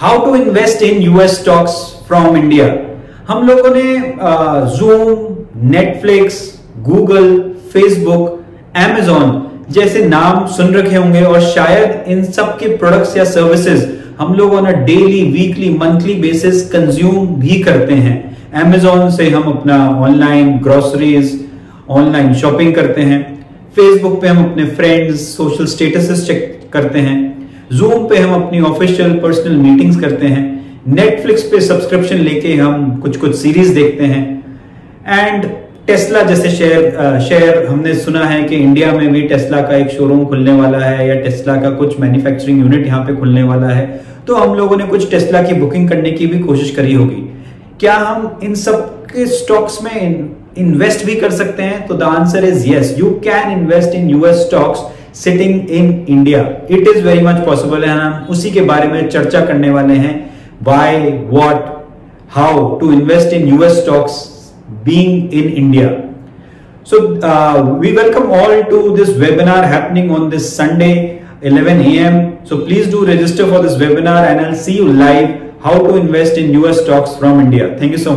How to invest in US stocks from India हम लोगों ने Zoom Netflix Google Facebook Amazon जैसे नाम सुन रखे होंगे और शायद इन सब के प्रोडक्ट्स या सर्विसेज़ हम लोग on a daily weekly monthly basis consume भी करते हैं। एमेजॉन से हम अपना ऑनलाइन ग्रोसरीज ऑनलाइन शॉपिंग करते हैं। फेसबुक पे हम अपने फ्रेंड्स सोशल स्टेटसेस चेक करते हैं। जूम पे हम अपनी ऑफिशियल पर्सनल मीटिंग्स करते हैं। नेटफ्लिक्स पे सब्सक्रिप्शन लेके हम कुछ कुछ सीरीज़ देखते हैं। एंड टेस्ला जैसे शेयर शेयर हमने सुना है कि इंडिया में भी टेस्ला का एक शोरूम खुलने वाला है या टेस्ला का कुछ मैन्युफैक्चरिंग यूनिट यहाँ पे खुलने वाला है। तो हम लोगों ने कुछ टेस्ला की बुकिंग करने की भी कोशिश करी होगी। क्या हम इन सब के स्टॉक्स में इन्वेस्ट भी कर सकते हैं तो the answer is yes you can invest in US stocks sitting in India it is very much possible है हम उसी के बारे में चर्चा करने वाले हैं। By what how to invest in US stocks being in India so we welcome all to this webinar है on this Sunday 11 am so, please do register for this webinar and i'll see you live, how to invest in us stocks from india. Thank you so